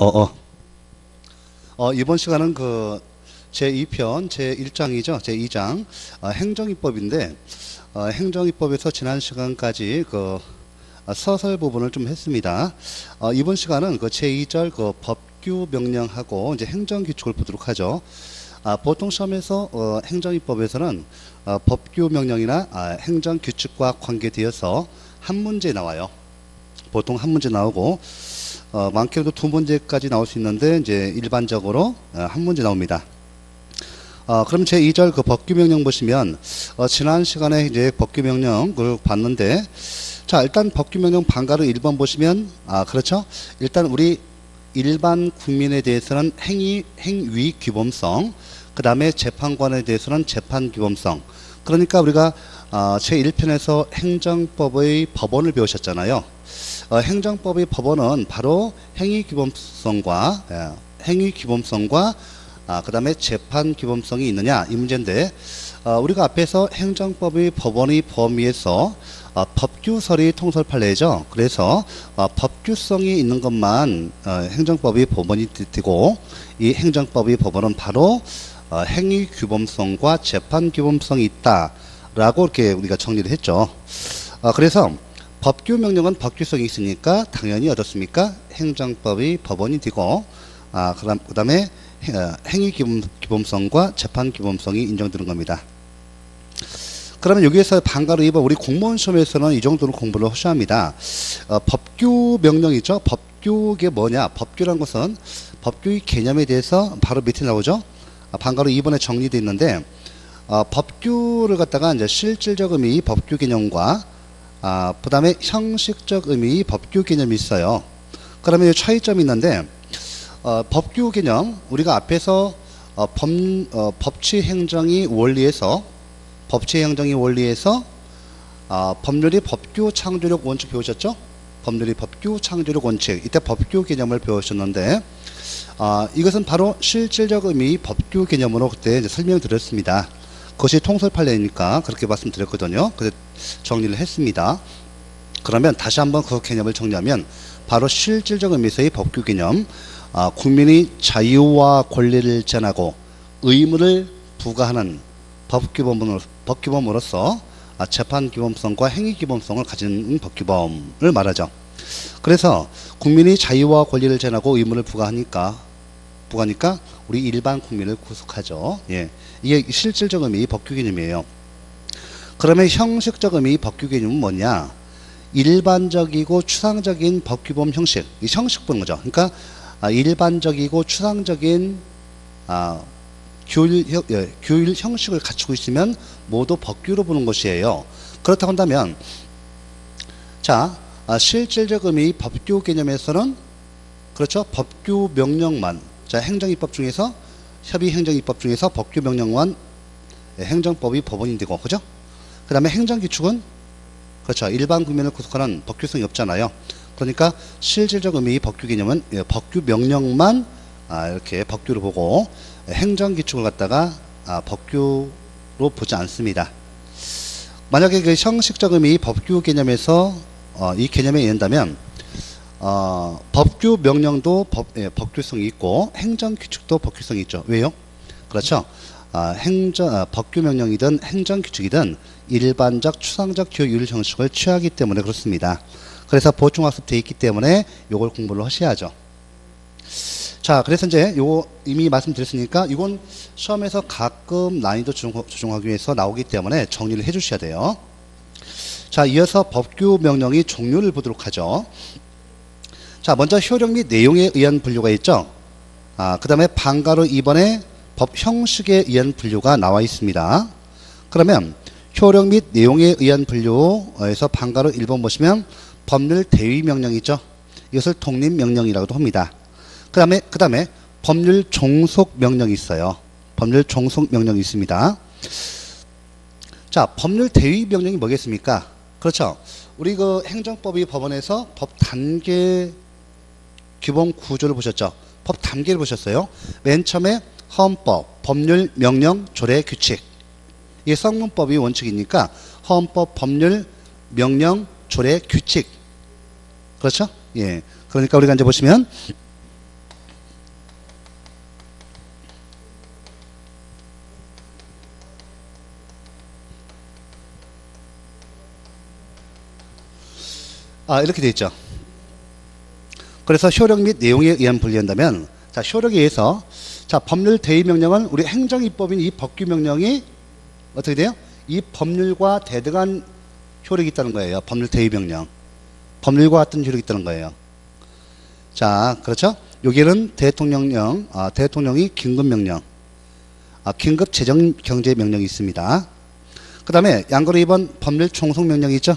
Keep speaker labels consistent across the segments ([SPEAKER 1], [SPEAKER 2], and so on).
[SPEAKER 1] 어, 어. 어, 이번 시간은 그 제2편 제1장이죠. 제2장 어, 행정입법인데 어, 행정입법에서 지난 시간까지 그 어, 서설 부분을 좀 했습니다. 어, 이번 시간은 그 제2절 그 법규 명령하고 이제 행정규칙을 보도록 하죠. 아, 보통 시험에서 어, 행정입법에서는 어, 법규 명령이나 아, 행정 규칙과 관계되어서 한 문제 나와요. 보통 한 문제 나오고 어, 많게도 두 문제까지 나올 수 있는데 이제 일반적으로 어, 한 문제 나옵니다. 어, 그럼 제 2절 그 법규 명령 보시면 어, 지난 시간에 이제 법규 명령을 봤는데 자 일단 법규 명령 방가루 1번 보시면 아 그렇죠 일단 우리 일반 국민에 대해서는 행위 행위 규범성 그 다음에 재판관에 대해서는 재판 규범성 그러니까 우리가 어, 제 1편에서 행정법의 법원을 배우셨잖아요. 어, 행정법의 법원은 바로 행위 규범성과 예, 행위 규범성과 아, 그다음에 재판 규범성이 있느냐 이 문제인데 어, 우리가 앞에서 행정법의 법원의 범위에서 어, 법규설이 통설 판례죠. 그래서 어, 법규성이 있는 것만 어, 행정법의 법원이 되고 이 행정법의 법원은 바로 어, 행위 규범성과 재판 규범성이 있다라고 이렇게 우리가 정리를 했죠. 어, 그래서 법규 명령은 법규성이 있으니까 당연히 어떻습니까? 행정법의 법원이 되고 아 그다음 그다음에 어, 행위 기본, 기본성과 재판 기본성이 인정되는 겁니다. 그러면 여기에서 방가로 입어 우리 공무원 시험에서는 이 정도로 공부를 하셔야 합니다. 어, 법규 명령이죠. 법규게 뭐냐? 법규란 것은 법규의 개념에 대해서 바로 밑에 나오죠. 아, 방가로 2번에 정리되어 있는데 어, 법규를 갖다가 이제 실질적 의미 법규 개념과 아, 그 다음에 형식적 의미 법규 개념이 있어요. 그러면 이 차이점이 있는데, 어, 법규 개념, 우리가 앞에서 어, 법, 어, 법치 행정이 원리에서, 법치 행정이 원리에서, 아, 법률이 법규 창조력 원칙 배우셨죠? 법률이 법규 창조력 원칙. 이때 법규 개념을 배우셨는데, 아, 이것은 바로 실질적 의미 법규 개념으로 그때 설명드렸습니다. 그것이 통설 판례니까 그렇게 말씀드렸거든요. 그래서 정리를 했습니다. 그러면 다시 한번 그 개념을 정리하면 바로 실질적 의미에서의 법규 개념, 아, 국민이 자유와 권리를 제한하고 의무를 부과하는 법규범으로, 법규범으로서 아, 재판 규범성과 행위 규범성을 가진 법규범을 말하죠. 그래서 국민이 자유와 권리를 제한하고 의무를 부과하니까 부과하니까 우리 일반 국민을 구속하죠. 예. 이게 실질적 의미 법규 개념이에요. 그러면 형식적 의미 법규 개념은 뭐냐? 일반적이고 추상적인 법규범 형식. 이 형식 보는 거죠. 그러니까 아, 일반적이고 추상적인 아, 규율, 형- 예, 규율 형식을 갖추고 있으면 모두 법규로 보는 것이에요. 그렇다고 한다면 자 아, 실질적 의미 법규 개념에서는 그렇죠 법규 명령만 자 행정입법 중에서 협의 행정입법 중에서 법규 명령만 예, 행정법이 법원이 되고 그죠? 그 다음에 행정규칙은 그렇죠 일반 국민을 구속하는 법규성이 없잖아요. 그러니까 실질적 의미 법규 개념은 예, 법규 명령만 아, 이렇게 법규로 보고 예, 행정규칙을 갖다가 아, 법규로 보지 않습니다. 만약에 그 형식적 의미 법규 개념에서 어, 이 개념에 이른다면 어, 법규 명령도 법, 예, 법규성이 있고 행정 규칙도 법규성이 있죠. 왜요? 그렇죠. 아, 행정 아, 법규 명령이든 행정 규칙이든 일반적 추상적 교율 형식을 취하기 때문에 그렇습니다. 그래서 보충 학습 돼 있기 때문에 요걸 공부를 하셔야죠. 자, 그래서 이제 요 이미 말씀드렸으니까 이건 시험에서 가끔 난이도 조정, 조정하기 위해서 나오기 때문에 정리를 해 주셔야 돼요. 자, 이어서 법규 명령의 종류를 보도록 하죠. 자, 먼저 효력 및 내용에 의한 분류가 있죠. 아, 그 다음에 방가로 2번에 법 형식에 의한 분류가 나와 있습니다. 그러면 효력 및 내용에 의한 분류에서 방가로 1번 보시면 법률 대위 명령이죠. 이것을 독립 명령이라고도 합니다. 그 다음에, 그 다음에 법률 종속 명령이 있어요. 법률 종속 명령이 있습니다. 자, 법률 대위 명령이 뭐겠습니까? 그렇죠. 우리 그 행정법이 법원에서 법 단계 규범 구조를 보셨죠. 법 단계를 보셨어요. 맨 처음에 헌법, 법률, 명령, 조례, 규칙. 이게 성문법이 원칙이니까 헌법, 법률, 명령, 조례, 규칙. 그렇죠? 예. 그러니까 우리가 이제 보시면 아 이렇게 돼 있죠. 그래서 효력 및 내용에 의한 분리한다면 자, 효력에 의해서 자, 법률 대의 명령은 우리 행정 입법인 이 법규 명령이 어떻게 돼요? 이 법률과 대등한 효력이 있다는 거예요. 법률 대의 명령. 법률과 같은 효력이 있다는 거예요. 자, 그렇죠? 여기는 대통령령, 아, 대통령이 긴급 명령, 아, 긴급 재정 경제 명령이 있습니다. 그 다음에 양거로 2번 법률 총속 명령이 있죠?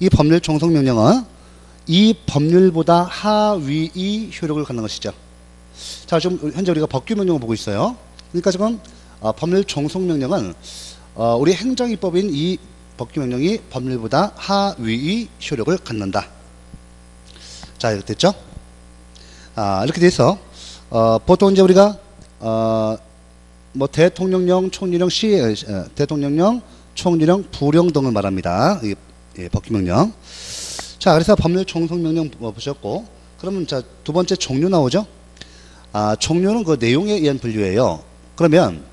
[SPEAKER 1] 이 법률 총속 명령은 이 법률보다 하위의 효력을 갖는 것이죠. 자, 지금 현재 우리가 법규 명령을 보고 있어요. 그러니까 지금 어, 법률 종속 명령은 어, 우리 행정입법인 이 법규 명령이 법률보다 하위의 효력을 갖는다. 자, 이렇게 됐죠? 아, 이렇게 돼서 어, 보통 이제 우리가 어, 뭐 대통령령, 총리령, 시 어, 대통령령, 총리령, 부령 등을 말합니다. 이, 예, 법규 명령. 자, 그래서 법률 종속 명령 보셨고, 그러면 자 두 번째 종류 나오죠? 아, 종류는 그 내용에 의한 분류예요. 그러면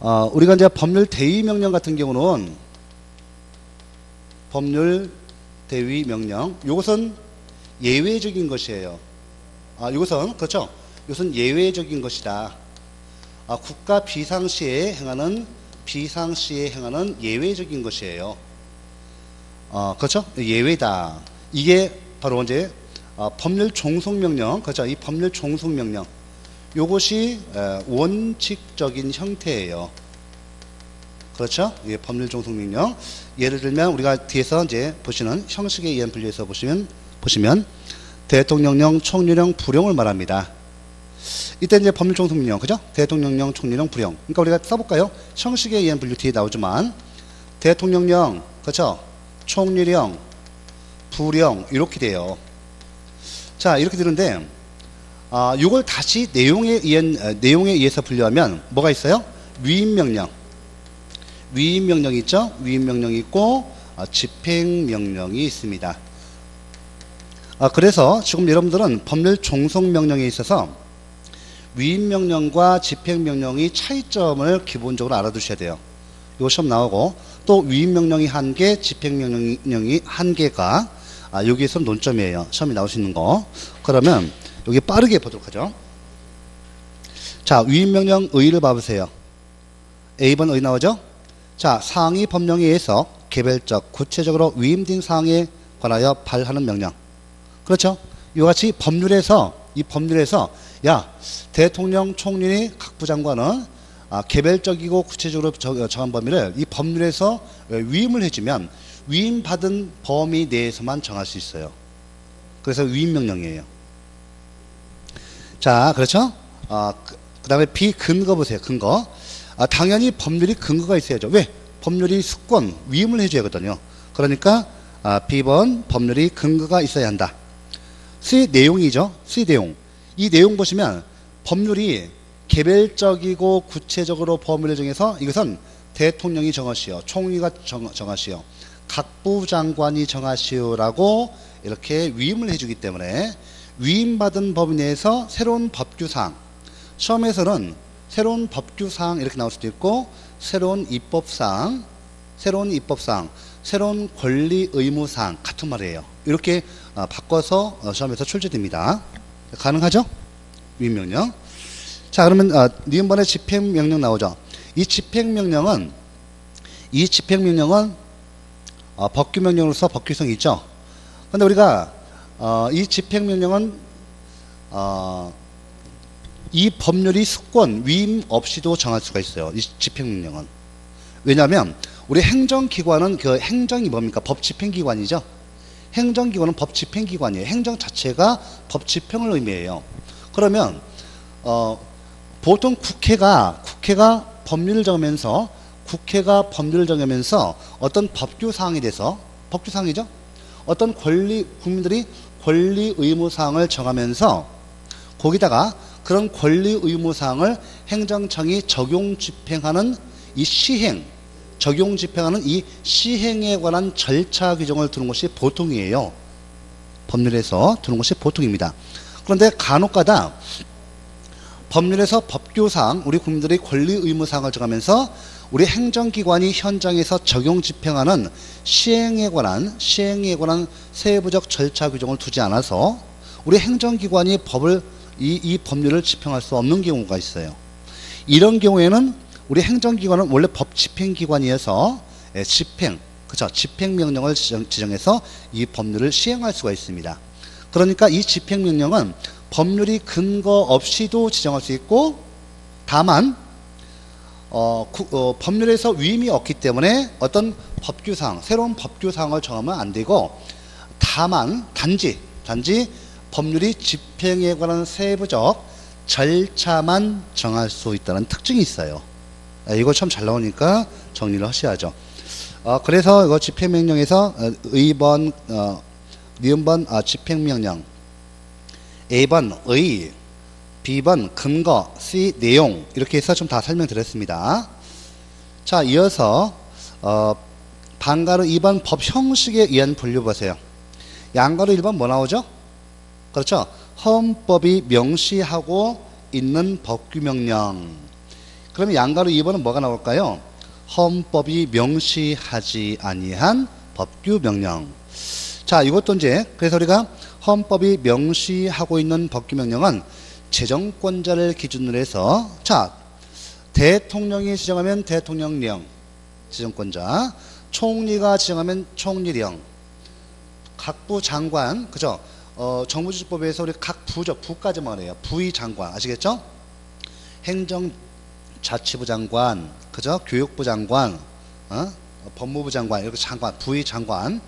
[SPEAKER 1] 어, 우리가 이제 법률 대의 명령 같은 경우는 법률 대의 명령 이것은 예외적인 것이에요. 아, 이것은 그렇죠. 이것은 예외적인 것이다. 아, 국가 비상시에 행하는 비상시에 행하는 예외적인 것이에요. 어, 그렇죠? 예외다. 이게 바로 이제 어, 법률 종속 명령, 그렇죠? 이 법률 종속 명령, 요것이 에, 원칙적인 형태예요. 그렇죠? 예, 법률 종속 명령. 예를 들면 우리가 뒤에서 이제 보시는 형식에 의한 분류에서 보시면 보시면 대통령령, 총리령, 부령을 말합니다. 이때 이제 법률 종속 명령, 그죠? 대통령령, 총리령, 부령. 그러니까 우리가 써볼까요? 형식에 의한 분류 뒤에 나오지만 대통령령, 그렇죠? 총리령, 부령 이렇게 돼요. 자 이렇게 되는데 아, 이걸 다시 내용에 의한 어, 내용에 의해서 분류하면 뭐가 있어요? 위임 명령, 위임 명령 있죠? 위임 명령이 있고 아, 집행 명령이 있습니다. 아, 그래서 지금 여러분들은 법률 종속 명령에 있어서 위임 명령과 집행 명령이 차이점을 기본적으로 알아두셔야 돼요. 요 시험 나오고 또 위임 명령이 한 개, 집행 명령이 한 개가 아, 여기에서 논점이에요. 시험이 나올 수 있는 거. 그러면 여기 빠르게 보도록 하죠. 자, 위임 명령 의의를 봐보세요. A번 의 나오죠? 자, 상위 법령에 의해서 개별적, 구체적으로 위임된 사항에 관하여 발하는 명령. 그렇죠? 이와 같이 법률에서 이 법률에서 야 대통령 총리 각 부장관은 아, 개별적이고 구체적으로 정한 범위를 이 법률에서 위임을 해주면 위임받은 범위 내에서만 정할 수 있어요. 그래서 위임 명령이에요. 자, 그렇죠? 아, 그 다음에 비근거 보세요. 근거. 아, 당연히 법률이 근거가 있어야죠. 왜? 법률이 수권, 위임을 해줘야 하거든요. 그러니까 아, B번 법률이 근거가 있어야 한다. C 내용이죠. C 내용. 이 내용 보시면 법률이 개별적이고 구체적으로 범위를 정해서 이것은 대통령이 정하시오. 총리가 정, 정하시오. 각부 장관이 정하시오라고 이렇게 위임을 해주기 때문에 위임받은 법위 내에서 새로운 법규사항 시험에서는 새로운 법규사항 이렇게 나올 수도 있고 새로운 입법사항 새로운 입법사항 새로운 권리 의무사항 같은 말이에요 이렇게 어, 바꿔서 어, 시험에서 출제됩니다 가능하죠? 위임명령 자 그러면 어, 니은번에 집행명령 나오죠 이 집행명령은 이 집행명령은 어, 법규명령으로서 법규성이 있죠. 근데 우리가 어, 이 집행명령은 어, 이 법률이 수권 위임 없이도 정할 수가 있어요. 이 집행명령은 왜냐하면 우리 행정기관은 그 행정이 뭡니까? 법 집행기관이죠. 행정기관은 법 집행기관이에요. 행정 자체가 법 집행을 의미해요. 그러면 어, 보통 국회가 국회가 법률을 정하면서 국회가 법률을 정하면서 어떤 법규 사항에 대해서 법규 사항이죠. 어떤 권리 국민들이 권리 의무 사항을 정하면서 거기다가 그런 권리 의무 사항을 행정청이 적용 집행하는 이 시행 적용 집행하는 이 시행에 관한 절차 규정을 두는 것이 보통이에요. 법률에서 두는 것이 보통입니다. 그런데 간혹가다 법률에서 법규상 우리 국민들의 권리 의무 사항을 정하면서 우리 행정기관이 현장에서 적용 집행하는 시행에 관한 시행에 관한 세부적 절차 규정을 두지 않아서 우리 행정기관이 법을 이, 이 법률을 집행할 수 없는 경우가 있어요. 이런 경우에는 우리 행정기관은 원래 법 집행기관이어서 예, 집행, 그죠? 집행명령을 지정, 지정해서 이 법률을 시행할 수가 있습니다. 그러니까 이 집행명령은 법률이 근거 없이도 지정할 수 있고 다만 어, 구, 어, 법률에서 위임이 없기 때문에 어떤 법규상 새로운 법규상을 정하면 안 되고 다만 단지 단지 법률이 집행에 관한 세부적 절차만 정할 수 있다는 특징이 있어요. 아, 이거 참 잘 나오니까 정리를 하셔야죠. 어, 그래서 이거 집행명령에서 어, 의번 어, 니은번 아, 집행명령 A번 의 B번 근거 C 내용 이렇게 해서 좀 다 설명드렸습니다. 자 이어서 어, 반가로 2번 법 형식에 의한 분류 보세요. 양가로 1번 뭐 나오죠? 그렇죠. 헌법이 명시하고 있는 법규명령. 그러면 양가로 2번은 뭐가 나올까요? 헌법이 명시하지 아니한 법규명령. 자, 이것도 이제 그래서 우리가 헌법이 명시하고 있는 법규명령은 재정권자를 기준으로 해서 자, 대통령이 지정하면 대통령령 지정권자, 총리가 지정하면 총리령, 각부 장관, 그죠? 어, 정부지법에서 우리 각 부죠, 부까지만 해요. 부의 장관, 아시겠죠? 행정자치부 장관, 그죠? 교육부 장관, 어? 법무부 장관, 이렇게 장관, 부의 장관,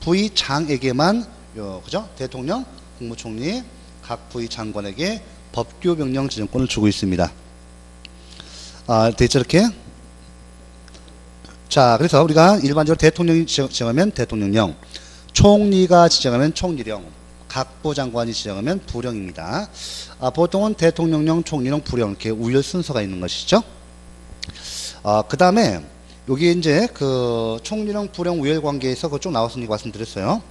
[SPEAKER 1] 부의 장에게만, 요, 그죠? 대통령, 국무총리, 각 부의 장관에게 법규 명령 지정권을 주고 있습니다. 아, 됐죠, 이렇게? 자, 그래서 우리가 일반적으로 대통령이 지정하면 대통령령, 총리가 지정하면 총리령, 각부 장관이 지정하면 부령입니다. 아, 보통은 대통령령, 총리령, 부령 이렇게 우열 순서가 있는 것이죠. 아, 그 다음에 여기 이제 그 총리령, 부령 우열 관계에서 그쪽 나왔으니까 말씀드렸어요.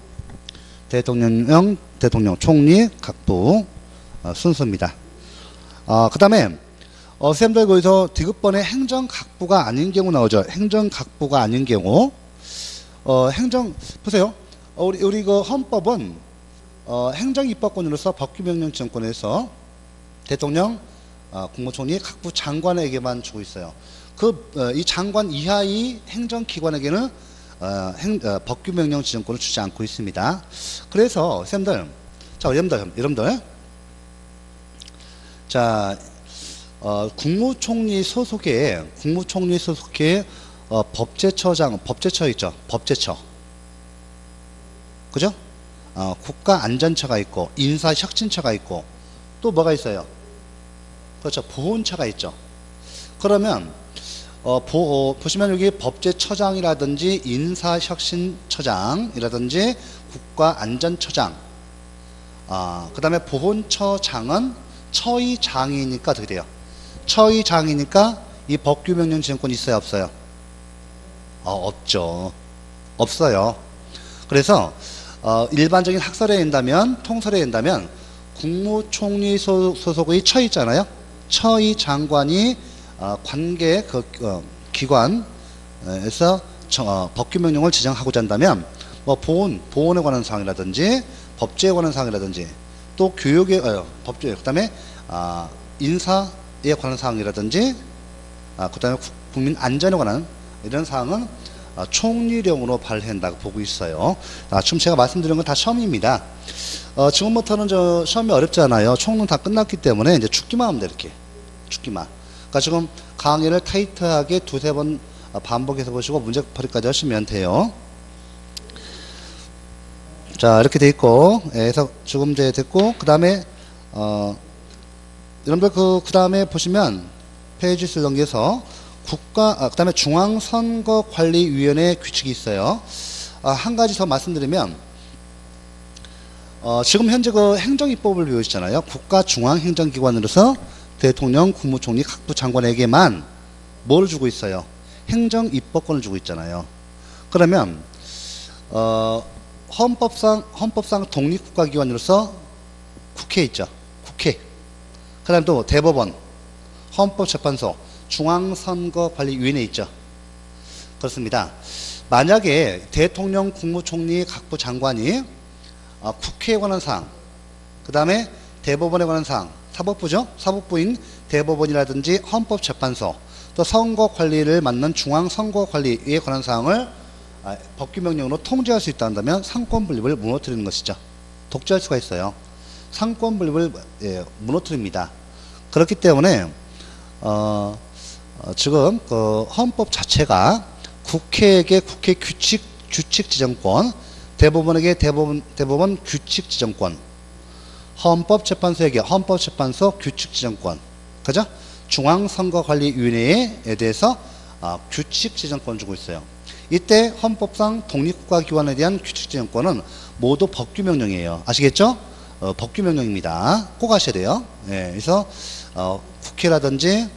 [SPEAKER 1] 대통령령, 대통령, 총리, 각부 어, 순서입니다. 아, 그 다음에 어, 쌤들 거기서 디귿번에 행정각부가 아닌 경우 나오죠. 행정각부가 아닌 경우 어, 행정 보세요. 어, 우리 우리 그 헌법은 어, 행정입법권으로서 법규명령 정권에서 대통령, 어, 국무총리, 각부 장관에게만 주고 있어요. 그 이 장관 이하의 행정기관에게는 어, 행, 어, 법규명령 지정권을 주지 않고 있습니다. 그래서 쌤들, 자 여러분들, 여러분들, 자 어, 국무총리 소속의 국무총리 소속의 어, 법제처장, 법제처 있죠, 법제처, 그죠? 어, 국가안전처가 있고 인사혁신처가 있고 또 뭐가 있어요? 그렇죠, 보훈처가 있죠. 그러면 어, 보, 어, 보시면 여기 법제처장이라든지 인사혁신처장이라든지 국가안전처장, 아, 그 다음에 보훈처장은 처의장이니까 어떻게 돼요? 처의장이니까 이 법규명령 지정권이 있어요, 없어요? 어, 없죠. 없어요. 그래서 어, 일반적인 학설에 된다면, 통설에 된다면 국무총리 소, 속의 처 있잖아요. 처의 장관이 어, 관계 그 어, 기관에서 어, 법규 명령을 지정하고자 한다면 뭐 보훈, 보훈에 관한 사항이라든지 법제에 관한 사항이라든지 또 교육에 어, 법제 그다음에 아, 인사에 관한 사항이라든지 아, 그다음에 국민 안전에 관한 이런 사항은 아, 총리령으로 발행한다고 보고 있어요. 아, 지금 제가 말씀드린 건 다 시험입니다. 어, 지금부터는 저 시험이 어렵잖아요. 총론 다 끝났기 때문에 이제 죽기만 하면 돼 이렇게 죽기만. 그러니까 지금 강의를 타이트하게 두세 번 반복해서 보시고 문제풀이까지 하시면 돼요. 자 이렇게 돼 있고 예, 그래서 지금 이제 됐고 그 다음에 어, 여러분들 그, 그 다음에 보시면 페이지 를 넘겨서 국가, 아, 그 다음에 중앙선거관리위원회 규칙이 있어요. 아, 한 가지 더 말씀드리면, 어, 지금 현재 그 행정입법을 배우시잖아요. 국가 중앙행정기관으로서 대통령, 국무총리, 각부 장관에게만 뭘 주고 있어요? 행정 입법권을 주고 있잖아요. 그러면, 어, 헌법상, 헌법상 독립국가기관으로서 국회 있죠. 국회. 그 다음 또 대법원, 헌법재판소, 중앙선거관리위원회 있죠. 그렇습니다. 만약에 대통령, 국무총리, 각부 장관이 어, 국회에 관한 사항, 그 다음에 대법원에 관한 사항, 사법부죠? 사법부인 대법원이라든지 헌법재판소, 또 선거 관리를 맡는 중앙선거관리에 관한 사항을 아, 법규명령으로 통제할 수 있다 한다면 상권 분립을 무너뜨리는 것이죠. 독재할 수가 있어요. 상권 분립을 예, 무너뜨립니다. 그렇기 때문에 어, 어, 지금 그 헌법 자체가 국회에게 국회 규칙 규칙 지정권, 대법원에게 대법원 대법원 규칙 지정권, 헌법재판소에게 헌법재판소 규칙 지정권, 그죠? 중앙선거관리위원회에 대해서 어, 규칙 지정권 주고 있어요. 이때 헌법상 독립국가기관에 대한 규칙 지정권은 모두 법규명령이에요. 아시겠죠? 어, 법규명령입니다. 꼭 아셔야 돼요. 예, 그래서 어, 국회라든지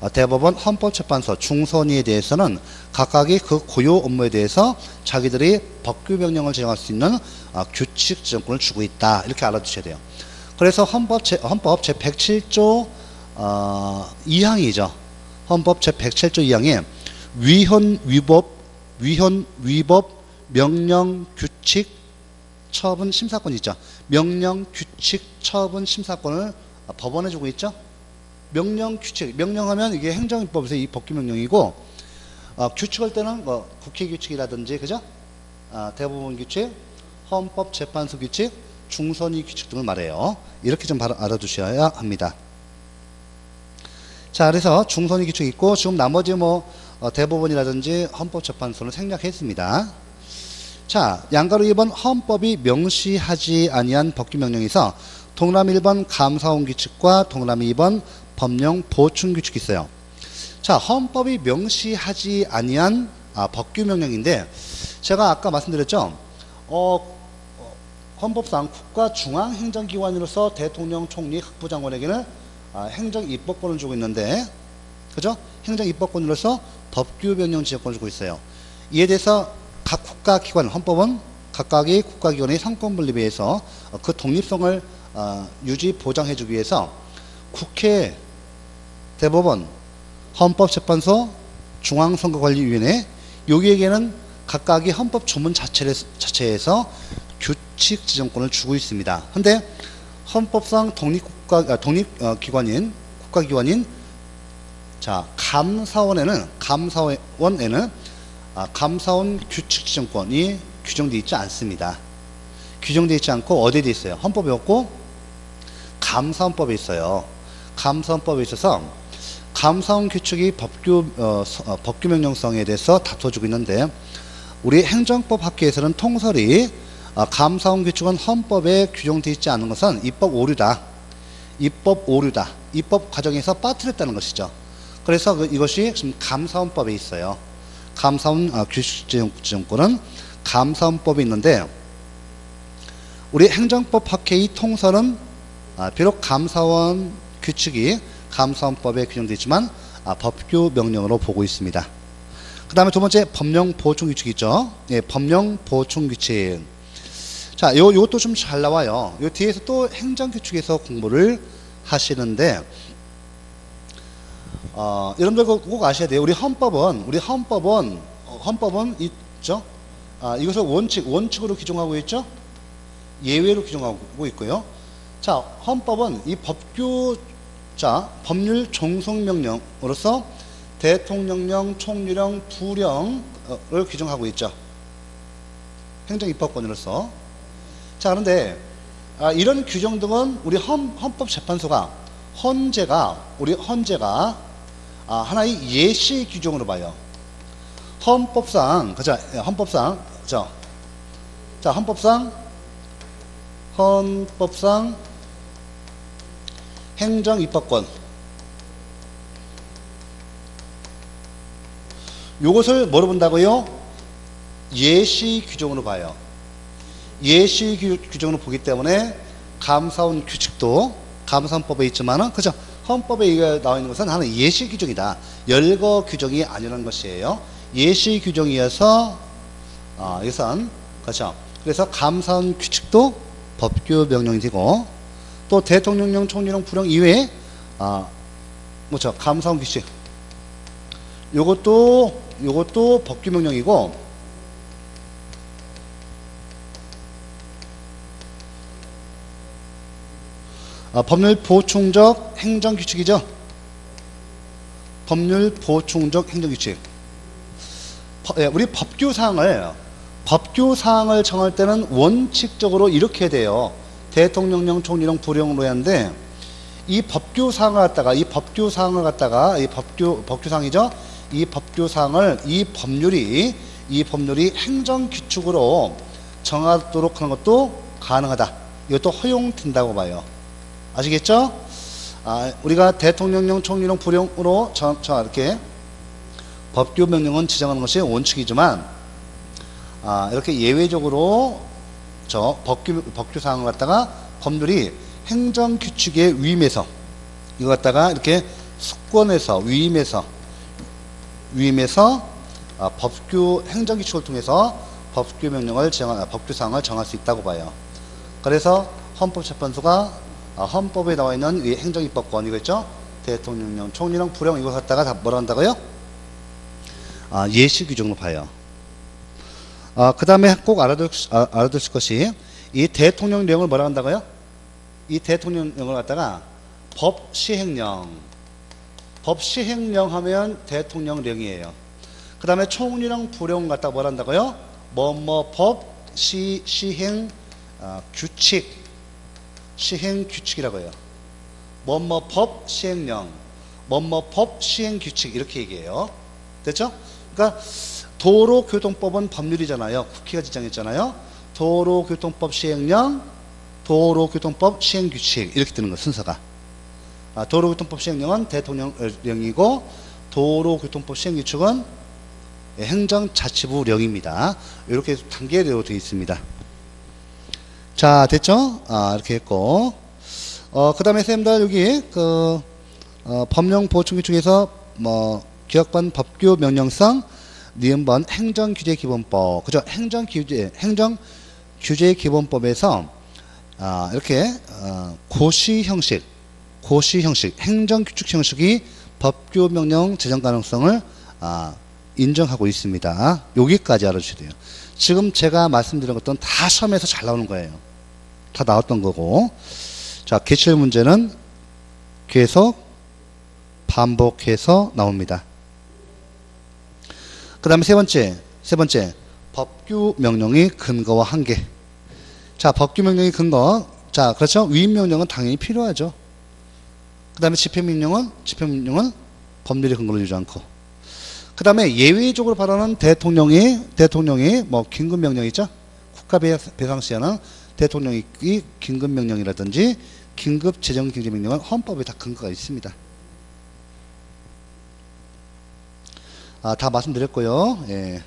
[SPEAKER 1] 어, 대법원, 헌법재판소, 중선위에 대해서는 각각의 그 고유 업무에 대해서 자기들이 법규명령을 제정할 수 있는 어, 규칙 지정권을 주고 있다. 이렇게 알아두셔야 돼요. 그래서 헌법 제, 헌법 제 107조 어, 2항이죠. 헌법 제 107조 2항에 위헌 위법 위헌 위법 명령 규칙 처분 심사권 있죠. 명령 규칙 처분 심사권을 법원에 주고 있죠. 명령 규칙 명령하면 이게 행정입법에서 이 법규 명령이고 어, 규칙할 때는 뭐 국회 규칙이라든지 그죠? 아, 대법원 규칙, 헌법 재판소 규칙, 중선위 규칙 등을 말해요. 이렇게 좀 알아두셔야 합니다. 자, 그래서 중선위 규칙 있고 지금 나머지 뭐 어, 대법원이라든지 헌법재판소는 생략했습니다. 자, 양가로 2번 헌법이 명시하지 아니한 법규명령에서 동남 1번 감사원 규칙과 동남 2번 법령 보충 규칙이 있어요. 자, 헌법이 명시하지 아니한 아, 법규명령인데 제가 아까 말씀드렸죠. 어, 헌법상 국가 중앙 행정기관으로서 대통령, 총리, 각부장관에게는 아, 행정 입법권을 주고 있는데, 그죠? 행정 입법권으로서 법규 변경 지역권을 주고 있어요. 이에 대해서 각 국가 기관, 헌법은 각각의 국가 기관의 상권 분립에 의해서 그 독립성을 어, 유지 보장해 주기 위해서 국회, 대법원, 헌법재판소, 중앙선거관리위원회 여기에게는 각각의 헌법 조문 자체를, 자체에서 규칙 지정권을 주고 있습니다. 근데 헌법상 독립국가 아, 독립기관인 국가기관인 자 감사원에는 감사원에는 아, 감사원 규칙 지정권이 규정되어 있지 않습니다. 규정되어 있지 않고 어디에 돼 있어요? 헌법에 없고 감사원법에 있어요. 감사원법에 있어서 감사원 규칙이 법규 어, 어, 법규 명령성에 대해서 다퉈주고 있는데 우리 행정법 학계에서는 통설이 어, 감사원 규칙은 헌법에 규정되어 있지 않은 것은 입법 오류다. 입법 오류다. 입법 과정에서 빠뜨렸다는 것이죠. 그래서 그 이것이 지금 감사원법에 있어요. 감사원 어, 규칙지정권은 감사원법에 있는데 우리 행정법 학회의 통설은 아, 비록 감사원 규칙이 감사원법에 규정되어 있지만 아, 법규 명령으로 보고 있습니다. 그 다음에 두 번째 법령 보충 규칙 있죠. 예, 법령 보충 규칙. 자, 요, 요것도 좀 잘 나와요. 요 뒤에서 또 행정규칙에서 공부를 하시는데, 어, 여러분들 꼭 아셔야 돼요. 우리 헌법은, 우리 헌법은, 어, 헌법은 있죠? 아, 이것을 원칙, 원칙으로 규정하고 있죠? 예외로 규정하고 있고요. 자, 헌법은 이 법규, 자, 법률 종속명령으로서 대통령령, 총리령, 부령을 규정하고 있죠. 행정입법권으로서. 자, 그런데 아, 이런 규정 등은 우리 헌, 헌법재판소가 헌재가 우리 헌재가 아, 하나의 예시 규정으로 봐요. 헌법상 그죠? 예, 헌법상 그죠? 자, 헌법상 헌법상 행정 입법권 요것을 뭐로 본다고요? 예시 규정으로 봐요. 예시 규, 규정으로 보기 때문에 감사원 규칙도 감사원법에 있지만은 그죠? 헌법에 나와 있는 것은 하나의 예시 규정이다. 열거 규정이 아니라는 것이에요. 예시 규정이어서 어, 이것은 그렇죠. 그래서 감사원 규칙도 법규 명령이 되고 또 대통령령, 총리령, 부령 이외에 아, 뭐죠? 감사원 규칙 요것도 요것도 법규 명령이고 아, 법률 보충적 행정 규칙이죠. 법률 보충적 행정 규칙. 법- 예, 우리 법규 사항을 법규 사항을 정할 때는 원칙적으로 이렇게 돼요. 대통령령, 총리령, 부령으로 하는데 이 법규 사항을 갖다가 이 법규 사항을 갖다가 이 법규 법규 사항이죠. 이 법규 사항을 이 법률이 이 법률이 행정 규칙으로 정하도록 하는 것도 가능하다. 이것도 허용된다고 봐요. 아시겠죠? 아, 우리가 대통령령, 총리령, 부령으로 저, 저 이렇게 법규 명령은 지정하는 것이 원칙이지만 아, 이렇게 예외적으로 저 법규 법규 사항을 갖다가 법률이 행정 규칙에 위임해서 이거 갖다가 이렇게 숙권해서 위임해서 위임해서 아, 법규 행정 규칙을 통해서 법규 명령을 정할 아, 법규 사항을 정할 수 있다고 봐요. 그래서 헌법 재판소가 아, 헌법에 나와 있는 이 행정입법권 이거죠. 대통령령, 총리령, 부령 이거 갖다가 다 뭐라 한다고요? 아, 예시 규정으로 봐요. 아, 그 다음에 꼭 알아둘, 아, 알아두실 것이 이 대통령령을 뭐라 한다고요? 이 대통령령을 갖다가 법 시행령, 법 시행령 하면 대통령령이에요. 그 다음에 총리령 부령 갖다 뭐라 한다고요? 뭐뭐 법 시, 시행 아, 규칙, 시행 규칙이라고 해요. 뭐뭐 법 시행령, 뭐뭐 법 시행 규칙 이렇게 얘기해요. 됐죠? 그러니까 도로교통법은 법률이잖아요. 국회가 지정했잖아요. 도로교통법 시행령, 도로교통법 시행 규칙 이렇게 뜨는 거 순서가. 아, 도로교통법 시행령은 대통령령이고 도로교통법 시행 규칙은 행정자치부령입니다. 이렇게 단계로 되어 있습니다. 자 됐죠? 아, 이렇게 했고 어, 그 다음에 쌤들 여기 그 어, 법령 보충규칙에서 뭐 기업관 법규 명령상 니은번 행정 규제 기본법 그죠? 행정 규제 행정 규제 기본법에서 아, 이렇게 어, 고시 형식 고시 형식 행정 규칙 형식이 법규 명령 제정 가능성을 아, 인정하고 있습니다. 여기까지 알아주셔야 돼요. 지금 제가 말씀드린 것들은 다 시험에서 잘 나오는 거예요. 다 나왔던 거고. 자, 기출 문제는 계속 반복해서 나옵니다. 그 다음에 세 번째, 세 번째, 법규 명령의 근거와 한계. 자, 법규 명령의 근거. 자, 그렇죠. 위임 명령은 당연히 필요하죠. 그 다음에 집행 명령은, 집행 명령은 법률의 근거를 유지 않고. 그 다음에 예외적으로 발언한 대통령이, 대통령이 뭐 긴급 명령이죠. 국가배상 시에는 대통령이 긴급명령이라든지 긴급 재정 경제 명령은 헌법에 다 근거가 있습니다. 아, 다 말씀드렸고요. 예.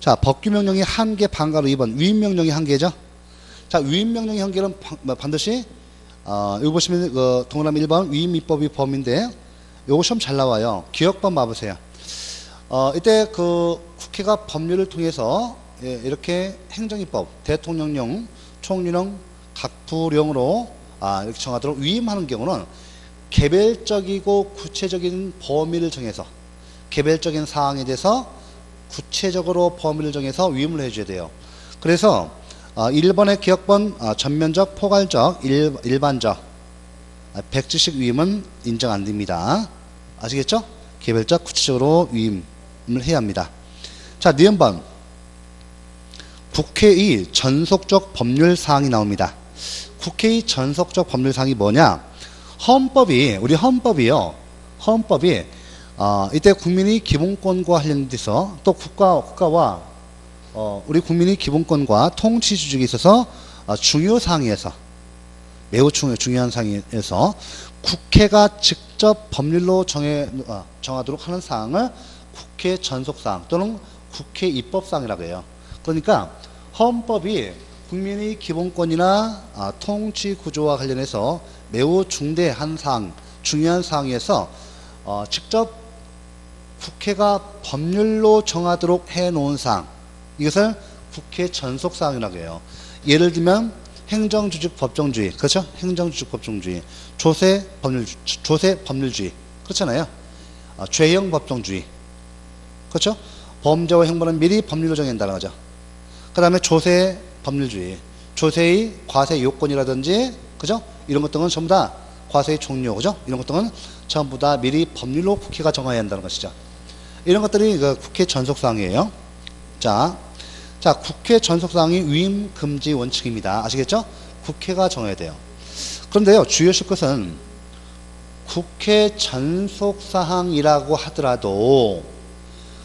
[SPEAKER 1] 자, 법규 명령이 한 개 반가로 2번, 위임 명령이 한 개죠. 자, 위임 명령의 한계는 뭐 반드시, 어, 여기 보시면, 그, 동그라미 1번, 위임 입법이 범인데, 요거 시험 잘 나와요. 기억법 봐보세요. 어, 이때 그 국회가 법률을 통해서 예, 이렇게 행정입법, 대통령령, 총리령, 각 부령으로 아, 이렇게 정하도록 위임하는 경우는 개별적이고 구체적인 범위를 정해서 개별적인 사항에 대해서 구체적으로 범위를 정해서 위임을 해줘야 돼요. 그래서 아, 1번의 기억번 아, 전면적, 포괄적, 일, 일반적 아, 백지식 위임은 인정 안 됩니다. 아시겠죠? 개별적, 구체적으로 위임을 해야 합니다. 자, 니은번 국회의 전속적 법률 사항이 나옵니다. 국회의 전속적 법률 사항이 뭐냐? 헌법이 우리 헌법이요. 헌법이 어, 이때 국민의 기본권과 관련돼서 또 국가 국가와 어, 우리 국민의 기본권과 통치 주직에 있어서 어, 중요 사항에서 매우 중요, 중요한 사항에서 국회가 직접 법률로 정해 어, 정하도록 하는 사항을 국회 전속 사항 또는 국회 입법 사항이라고 해요. 그러니까 헌법이 국민의 기본권이나 아, 통치 구조와 관련해서 매우 중대한 사항, 중요한 사항에서 어, 직접 국회가 법률로 정하도록 해놓은 사항, 이것을 국회 전속 사항이라고 해요. 예를 들면 행정주직 법정주의, 그렇죠? 행정주직 법정주의, 조세 법률 조세 법률주의, 그렇잖아요. 어, 죄형 법정주의, 그렇죠? 범죄와 형벌은 미리 법률로 정한다는 거죠. 그 다음에 조세 법률주의. 조세의 과세 요건이라든지, 그죠? 이런 것들은 전부 다 과세의 종료, 그죠? 이런 것들은 전부 다 미리 법률로 국회가 정해야 한다는 것이죠. 이런 것들이 그 국회 전속사항이에요. 자, 자, 국회 전속사항이 위임 금지 원칙입니다. 아시겠죠? 국회가 정해야 돼요. 그런데요, 주의하실 것은 국회 전속사항이라고 하더라도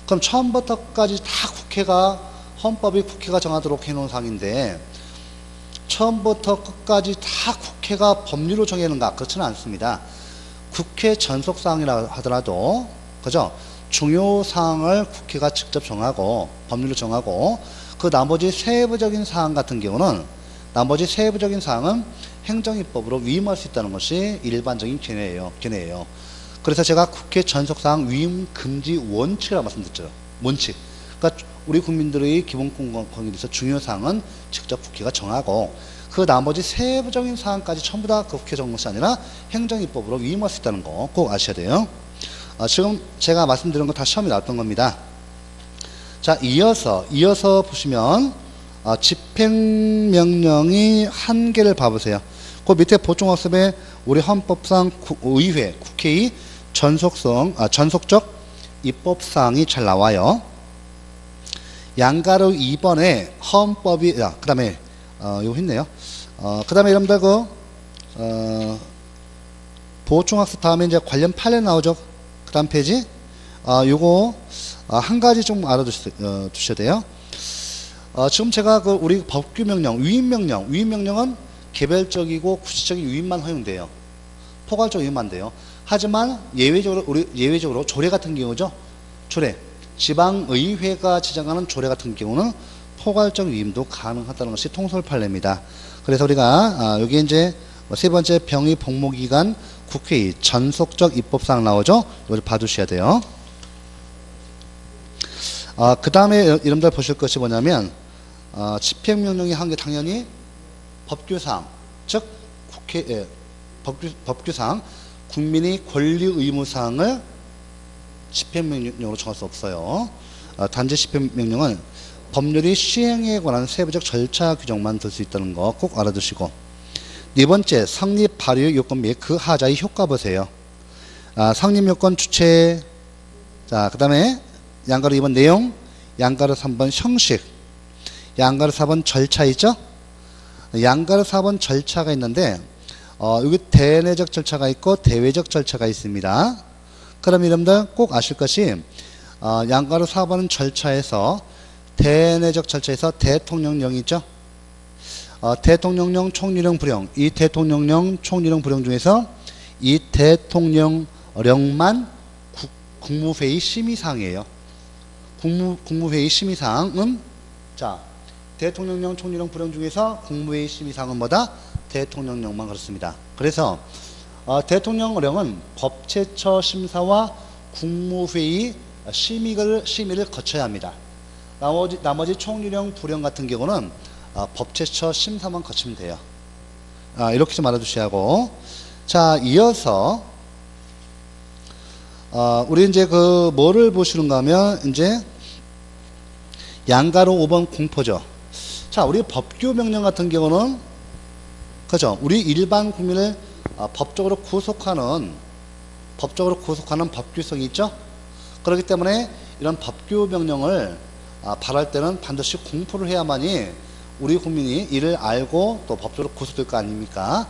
[SPEAKER 1] 그럼 처음부터까지 다 국회가 헌법이 국회가 정하도록 해놓은 사항인데 처음부터 끝까지 다 국회가 법률로 정해놓는가 그렇지는 않습니다. 국회 전속 사항이라 하더라도 그죠? 중요 사항을 국회가 직접 정하고 법률로 정하고 그 나머지 세부적인 사항 같은 경우는 나머지 세부적인 사항은 행정입법으로 위임할 수 있다는 것이 일반적인 견해예요. 견해예요. 그래서 제가 국회 전속사항 위임 금지 원칙이라고 말씀드렸죠. 원칙. 그러니까 우리 국민들의 기본권에 대해서 중요 사항은 직접 국회가 정하고 그 나머지 세부적인 사항까지 전부 다그 국회 정한 것이 아니라 행정입법으로 위임할 수 있다는 거 꼭 아셔야 돼요. 아, 지금 제가 말씀드린 거 다 시험에 나왔던 겁니다. 자, 이어서 이어서 보시면 아, 집행명령이 한 개를 봐보세요. 그 밑에 보충학습에 우리 헌법상 구, 의회, 국회의 전속성, 아, 전속적 입법사항이 잘 나와요. 양가로 2번에 헌법이, 아, 그 다음에, 어, 이거 했네요. 어, 그 다음에 여러분들 그, 어, 보충학습 다음에 이제 관련 판례 나오죠. 그 다음 페이지. 아, 요거, 아, 한 가지 좀 알아두셔야 어, 돼요. 어, 지금 제가 그 우리 법규명령, 위임명령, 위임명령은 개별적이고 구체적인 위임만 허용돼요. 포괄적 위임만 돼요. 하지만 예외적으로 우리 예외적으로 조례 같은 경우죠. 조례 지방의회가 지정하는 조례 같은 경우는 포괄적 위임도 가능하다는 것이 통솔 판례입니다. 그래서 우리가 아, 여기 이제 세 번째 병의 복무기간 국회의 전속적 입법사항 나오죠. 이걸 봐두셔야 돼요. 아, 그 다음에 여러분들 보실 것이 뭐냐면 아, 집행명령이 한 게 당연히 법규상, 즉 국회 예, 법규, 법규상 국민의 권리 의무사항을 집행 명령으로 정할 수 없어요. 어, 단지 집행 명령은 법률이 시행에 관한 세부적 절차 규정만 들 수 있다는 거 꼭 알아두시고 네 번째 성립 발효 요건 및 그 하자의 효과 보세요. 아, 성립 요건 주체 자 그 다음에 양가로 2번 내용 양가로 3번 형식 양가로 4번 절차 있죠? 양가로 4번 절차가 있는데 어, 여기 대내적 절차가 있고 대외적 절차가 있습니다. 그럼 여러분들 꼭 아실 것이 어, 양가로 4번은 절차에서 대내적 절차에서 대통령령이 있죠. 어, 대통령령, 총리령, 부령 이 대통령령, 총리령, 부령 중에서 이 대통령령만 국, 국무회의 심의사항이에요. 국무, 국무회의 심의사항은 자 대통령령, 총리령, 부령 중에서 국무회의 심의사항은 뭐다? 대통령령만 그렇습니다. 그래서 어, 대통령령은 법제처 심사와 국무회의 심의를, 심의를 거쳐야 합니다. 나머지, 나머지 총리령, 부령 같은 경우는 어, 법제처 심사만 거치면 돼요. 아, 이렇게 좀 알아두셔야 하고. 자, 이어서, 어, 우리 이제 그 뭐를 보시는가 하면, 이제 양가로 5번 공포죠. 자, 우리 법규 명령 같은 경우는 그죠? 우리 일반 국민을 어, 법적으로 구속하는 법적으로 구속하는 법규성이 있죠. 그렇기 때문에 이런 법규 명령을 아, 발할 때는 반드시 공포를 해야만이 우리 국민이 이를 알고 또 법적으로 구속될 거 아닙니까?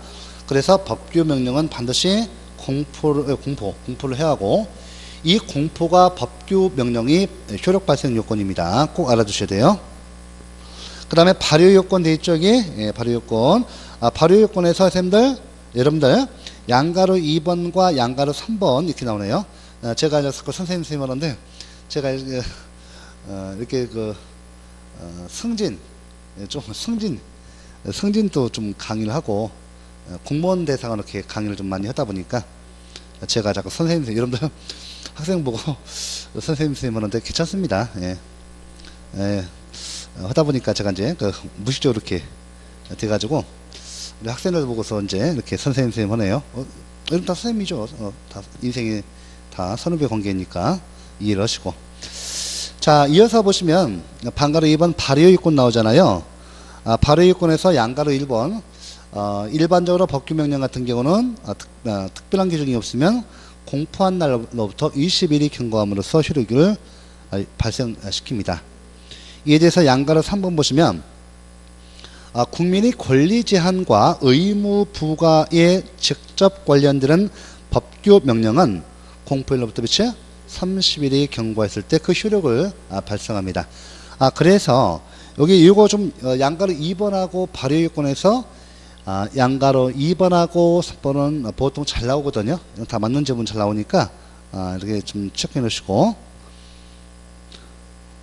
[SPEAKER 1] 그래서 법규 명령은 반드시 공포를 공포 공포를 해야 하고 이 공포가 법규 명령이 효력 발생 요건입니다. 꼭 알아두셔야 돼요. 그 다음에 발효 요건 돼 있죠, 여기? 예, 발효 요건. 아, 발효 요건에서 선생님들, 여러분들, 양가로 2번과 양가로 3번 이렇게 나오네요. 아, 제가 이제 그 선생님 선생님 하는데, 제가 이렇게, 어, 이렇게 그, 어, 승진, 예, 좀 승진, 승진도 좀 강의를 하고, 어, 공무원 대상으로 이렇게 강의를 좀 많이 하다 보니까, 제가 자꾸 선생님, 여러분들, 학생 보고 선생님 선생님 하는데 괜찮습니다. 예. 예. 어, 하다 보니까 제가 이제 그 무식적으로 이렇게 돼가지고 우리 학생들 보고서 이제 이렇게 선생님 선생님 하네요. 어, 여러분 다 선생님이죠. 어, 다 인생이 다 선후배 관계니까 이해를 하시고. 자, 이어서 보시면 방가로 2번 발효 이권 나오잖아요. 아, 발효 이권에서 양가로 1번 어, 일반적으로 법규 명령 같은 경우는 어, 특, 어, 특별한 기준이 없으면 공포한 날로부터 20일이 경과함으로써 효력을 아, 발생시킵니다. 이에 대해서 양가로 3번 보시면 아, 국민이 권리 제한과 의무 부과에 직접 관련되는 법규 명령은 공포일로부터 비치 30일이 경과했을 때 그 효력을 아, 발생합니다. 아 그래서 여기 이거 좀 어, 양가로 2번하고 발효요건에서 아, 양가로 2번하고 3번은 보통 잘 나오거든요. 다 맞는 제문 잘 나오니까 아, 이렇게 좀 체크해 놓으시고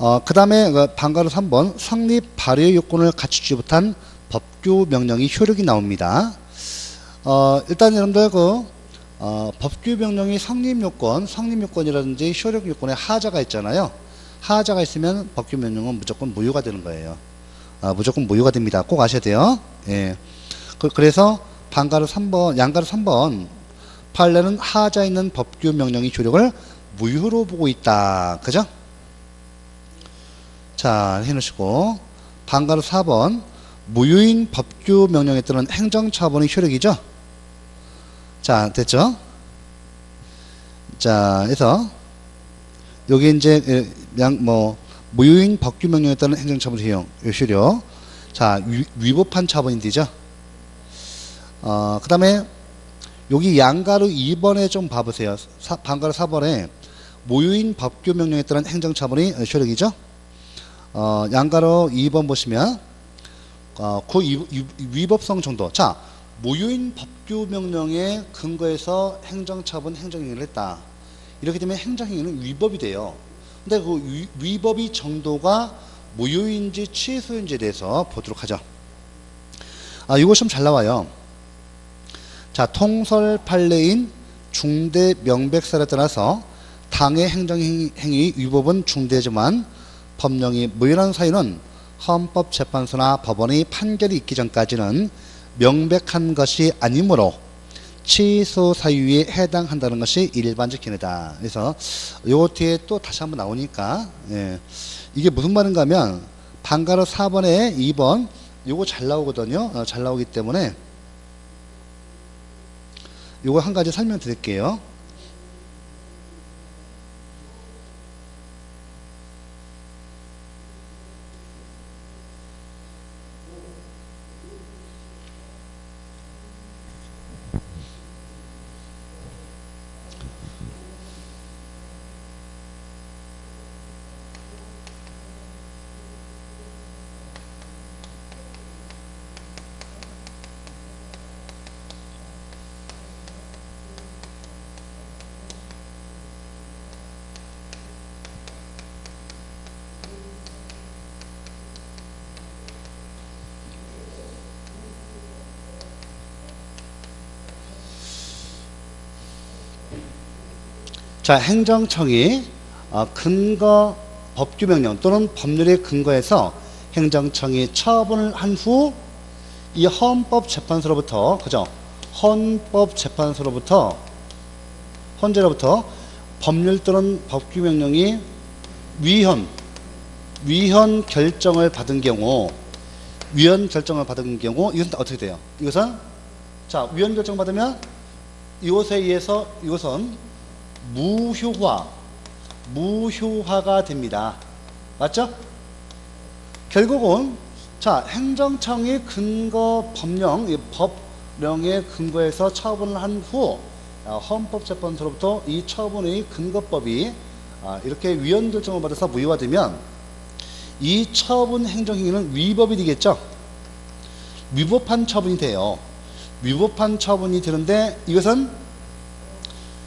[SPEAKER 1] 어, 그 다음에 방가로 3번 성립 발효 요건을 갖추지 못한 법규 명령이 효력이 나옵니다. 어, 일단 여러분들 그 어, 법규 명령이 성립 요건, 성립 요건이라든지 효력 요건에 하자가 있잖아요. 하자가 있으면 법규 명령은 무조건 무효가 되는 거예요. 아, 무조건 무효가 됩니다. 꼭 아셔야 돼요. 예. 그, 래서 반가로 3번, 양가로 3번 판례는 하자 있는 법규 명령의 효력을 무효로 보고 있다. 그죠? 자, 해놓으시고 반가로 4번 무효인 법규 명령에 따른 행정처분의 효력이죠. 자, 됐죠? 자, 그래서 여기 이제 양 뭐 무효인 법규 명령에 따른 행정처분 효용 효력. 자, 위, 법한 처분이 되죠. 어, 그다음에 여기 양가로 2번에 좀 봐보세요. 사, 반가로 4번에 무효인 법규 명령에 따른 행정처분이 효력이죠. 어, 양가로 2번 보시면 어, 그 위, 위법성 정도. 자, 무효인 법규 명령에 근거해서 행정처분 행정행위를 했다. 이렇게 되면 행정행위는 위법이 돼요. 근데 그 위, 위법이 정도가 무효인지 취소인지에 대해서 보도록 하죠. 아, 이거 좀 잘 나와요. 자, 통설 판례인 중대 명백사를 따라서 당의 행정행위 위법은 중대지만 법령이 무효한 사유는 헌법재판소나 법원의 판결이 있기 전까지는 명백한 것이 아니므로 취소 사유에 해당한다는 것이 일반적 견해다. 그래서 요 뒤에 또 다시 한번 나오니까 예. 이게 무슨 말인가 하면 반가로 4번에 2번 요거 잘 나오거든요. 어, 잘 나오기 때문에 요거 한 가지 설명 드릴게요. 자, 행정청이 어, 근거 법규명령 또는 법률에 근거해서 행정청이 처분을 한 후 이 헌법재판소로부터 그죠? 헌법재판소로부터 헌재로부터 법률 또는 법규명령이 위헌 위헌 결정을 받은 경우 위헌 결정을 받은 경우 이것은 어떻게 돼요? 이것은 자 위헌 결정 받으면 이것에 의해서 이것은 무효화, 무효화가 됩니다. 맞죠? 결국은 자 행정청이 근거 법령, 법령의 근거에서 처분을 한 후 헌법재판소로부터 이 처분의 근거법이 아, 이렇게 위헌 결정을 받아서 무효화되면 이 처분 행정행위는 위법이 되겠죠. 위법한 처분이 돼요. 위법한 처분이 되는데 이것은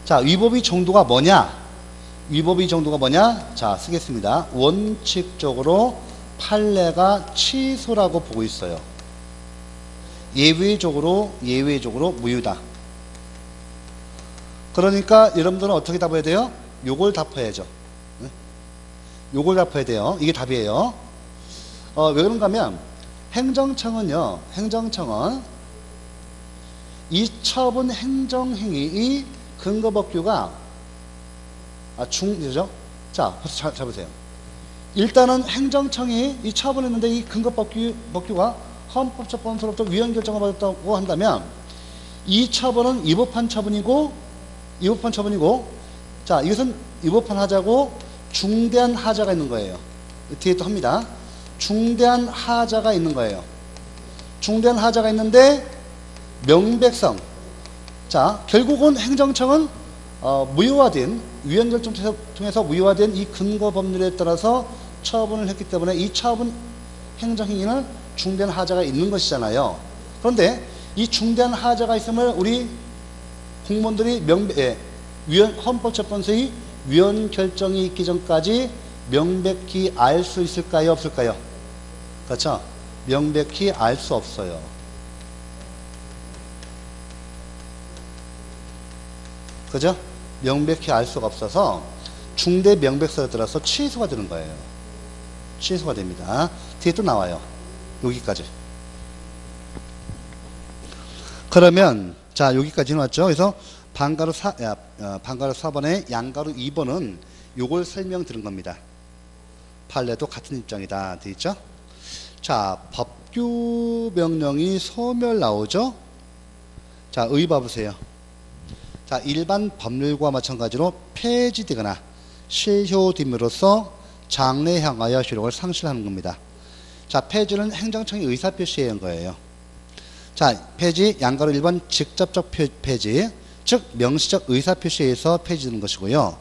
[SPEAKER 1] 자, 위법의 정도가 뭐냐? 위법의 정도가 뭐냐? 자, 쓰겠습니다. 원칙적으로 판례가 취소라고 보고 있어요. 예외적으로 예외적으로 무효다. 그러니까 여러분들은 어떻게 답해야 돼요? 요걸 답해야죠. 요걸 답해야 돼요. 이게 답이에요. 어, 왜 그런가 하면 행정청은요. 행정청은 이 처분 행정행위 근거법규가 아, 중, 그죠? 자, 자, 자 보세요. 일단은 행정청이 이 처분했는데 이 근거법규 법규 가 헌법재판소로부터 위헌 결정을 받았다고 한다면 이 처분은 위법한 처분이고 위법한 처분이고 자 이것은 위법한 하자고 중대한 하자가 있는 거예요. 뒤에 또 합니다. 중대한 하자가 있는 거예요. 중대한 하자가 있는데 명백성 자 결국은 행정청은 어, 무효화된 위헌 결정 통해서 무효화된 이 근거 법률에 따라서 처분을 했기 때문에 이 처분 행정행위는 중대한 하자가 있는 것이잖아요. 그런데 이 중대한 하자가 있음을 우리 공무원들이 명백, 예, 위헌, 헌법재판소의 위헌 결정이 있기 전까지 명백히 알 수 있을까요? 없을까요? 그렇죠? 명백히 알 수 없어요. 그죠? 명백히 알 수가 없어서 중대 명백서에 따라서 취소가 되는 거예요. 취소가 됩니다. 뒤에 또 나와요. 여기까지. 그러면 자 여기까지는 왔죠. 그래서 반가루 4, 야, 어, 반가루 4번에 양가루 2번은 요걸 설명드린 겁니다. 판례도 같은 입장이다. 돼 있죠? 자, 법규 명령이 소멸 나오죠? 자, 의 봐보세요. 자, 일반 법률과 마찬가지로 폐지되거나 실효됨으로써 장래 향하여 효력을 상실하는 겁니다. 자, 폐지는 행정청이 의사 표시에 한 거예요. 자, 폐지, 양가로 1번 직접적 폐지, 즉 명시적 의사 표시에 의해서 폐지되는 것이고요.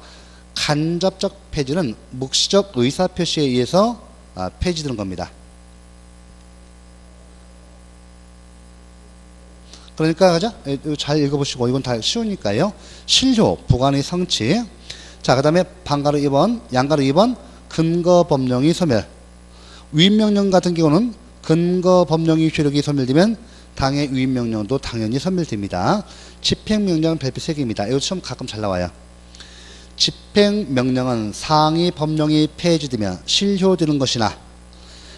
[SPEAKER 1] 간접적 폐지는 묵시적 의사 표시에 의해서 아, 폐지되는 겁니다. 그러니까 가자 잘 읽어보시고 이건 다 쉬우니까요. 실효, 부관의 성취. 자, 그 다음에 반가로 2번, 양가로 2번 근거 법령이 소멸. 위임명령 같은 경우는 근거 법령이 효력이 소멸되면 당의 위임명령도 당연히 소멸됩니다. 집행명령은 별표 3개입니다. 이거 시험 가끔 잘 나와요. 집행명령은 상위 법령이 폐지되면 실효되는 것이나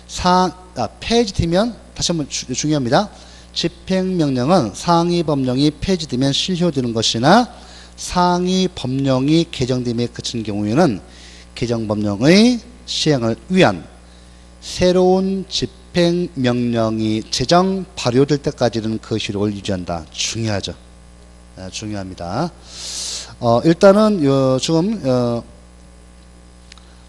[SPEAKER 1] 상, 아, 폐지되면 다시 한번 주, 중요합니다. 집행명령은 상위 법령이 폐지되면 실효되는 것이나 상위 법령이 개정됨에 그친 경우에는 개정법령의 시행을 위한 새로운 집행명령이 제정 발효될 때까지는 그 효력을 유지한다. 중요하죠. 네, 중요합니다. 어, 일단은 어, 지금 어,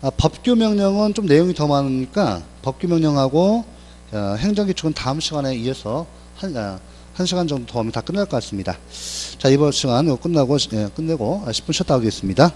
[SPEAKER 1] 아, 법규명령은 좀 내용이 더 많으니까 법규명령하고 어, 행정기축은 다음 시간에 이어서 한, 어, 한 시간 정도 더 하면 다 끝날 것 같습니다. 자, 이번 시간 끝나고, 예, 끝내고 10분 쉬었다 하겠습니다.